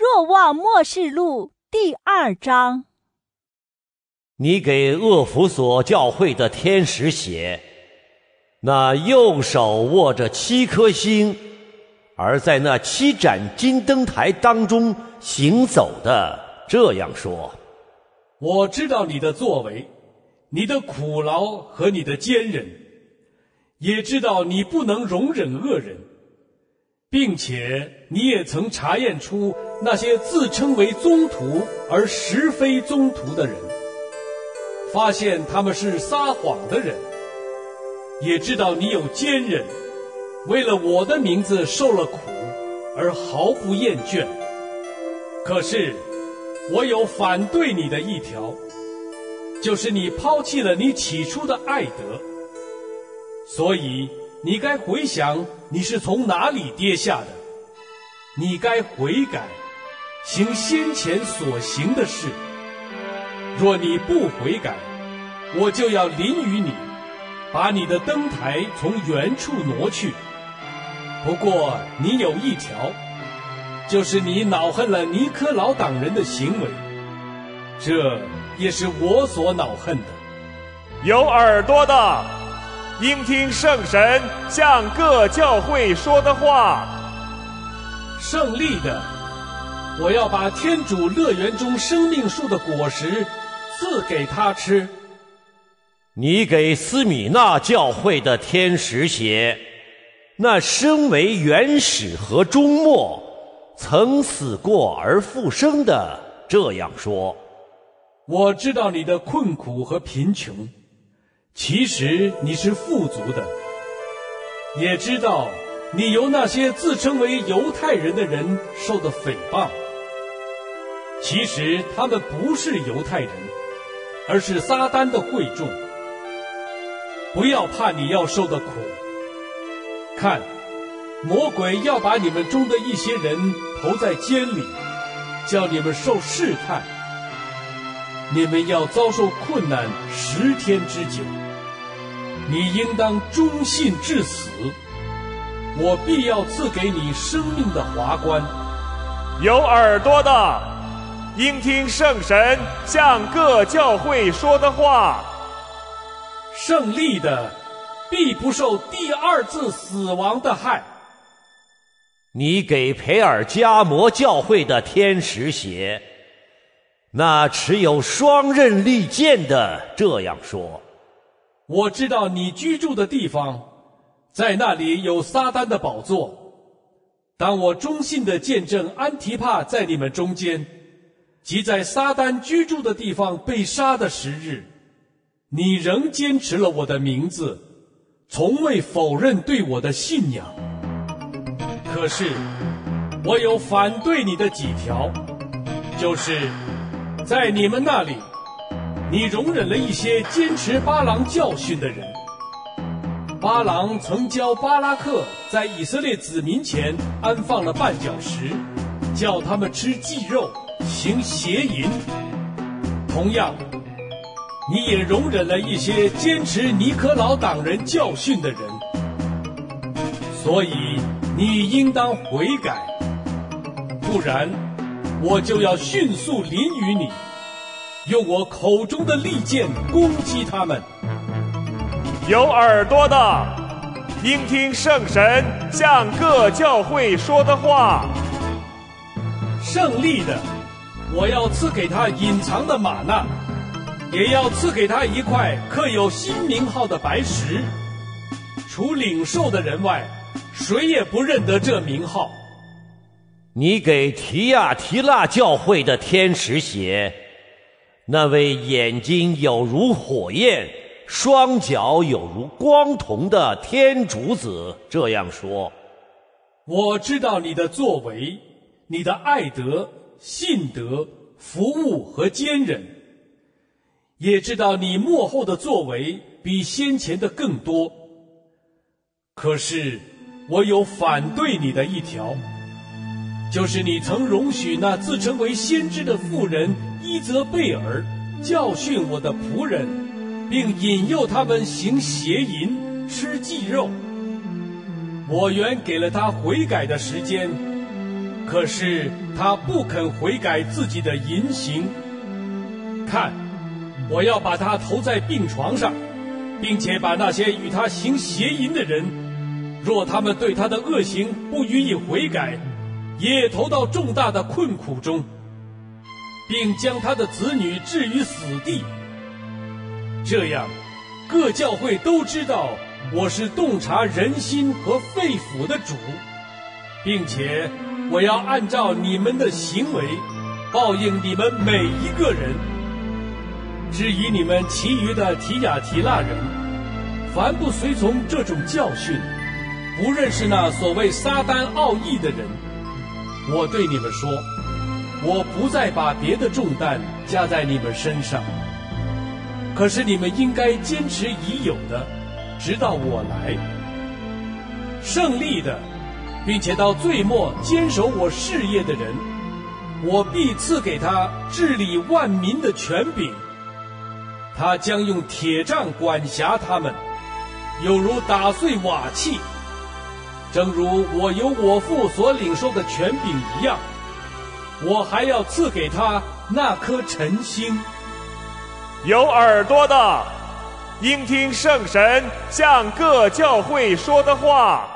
若望末世录第二章。你给恶福所教会的天使写，那右手握着七颗星，而在那七盏金灯台当中行走的，这样说：我知道你的作为，你的苦劳和你的坚忍，也知道你不能容忍恶人，并且你也曾查验出那些自称为宗徒而实非宗徒的人，发现他们是撒谎的人，也知道你有坚忍，为了我的名字受了苦而毫不厌倦。可是我有反对你的一条，就是你抛弃了你起初的爱德，所以你该回想你是从哪里跌下的，你该悔改，行先前所行的事。若你不悔改，我就要淋于你，把你的灯台从原处挪去。不过你有一条，就是你恼恨了尼科老党人的行为，这也是我所恼恨的。有耳朵的，应听圣神向各教会说的话。胜利的，我要把天主乐园中生命树的果实赐给他吃。你给斯米纳教会的天使写，那身为原始和终末，曾死过而复生的，这样说：我知道你的困苦和贫穷，其实你是富足的；也知道你由那些自称为犹太人的人受的诽谤，其实他们不是犹太人，而是撒旦的贵重。不要怕你要受的苦，看，魔鬼要把你们中的一些人投在监里，叫你们受试探。你们要遭受困难十天之久，你应当忠信至死，我必要赐给你生命的华冠。有耳朵的，应听圣神向各教会说的话。胜利的，必不受第二次死亡的害。你给培尔加摩教会的天使写，那持有双刃利剑的，这样说：我知道你居住的地方，在那里有撒旦的宝座。当我忠信的见证安提帕在你们中间，即在撒旦居住的地方被杀的时日。你仍坚持了我的名字，从未否认对我的信仰。可是，我有反对你的几条，就是在你们那里，你容忍了一些坚持巴郎教训的人。巴郎曾教巴拉克在以色列子民前安放了绊脚石，叫他们吃祭肉，行邪淫。同样。你也容忍了一些坚持尼科老党人教训的人，所以你应当悔改，不然我就要迅速淋于你，用我口中的利剑攻击他们。有耳朵的，应听圣神向各教会说的话。胜利的，我要赐给他隐藏的玛纳。也要赐给他一块刻有新名号的白石，除领受的人外，谁也不认得这名号。你给提亚提拉教会的天使写，那位眼睛有如火焰、双脚有如光铜的天主子这样说：我知道你的作为，你的爱德、信德、服务和坚忍。也知道你幕后的作为比先前的更多，可是我有反对你的一条，就是你曾容许那自称为先知的妇人伊泽贝尔教训我的仆人，并引诱他们行邪淫、吃祭肉。我原给了他悔改的时间，可是他不肯悔改自己的淫行。看，我要把他投在病床上，并且把那些与他行邪淫的人，若他们对他的恶行不予以悔改，也投到重大的困苦中，并将他的子女置于死地。这样，各教会都知道我是洞察人心和肺腑的主，并且我要按照你们的行为报应你们每一个人。至于你们其余的提亚提腊人，凡不随从这种教训，不认识那所谓撒旦奥义的人，我对你们说，我不再把别的重担加在你们身上。可是你们应该坚持已有的，直到我来。胜利的，并且到最末坚守我事业的人，我必赐给他治理万民的权柄。他将用铁杖管辖他们，有如打碎瓦器，正如我由我父所领受的权柄一样。我还要赐给他那颗晨星。有耳朵的，应听圣神向各教会说的话。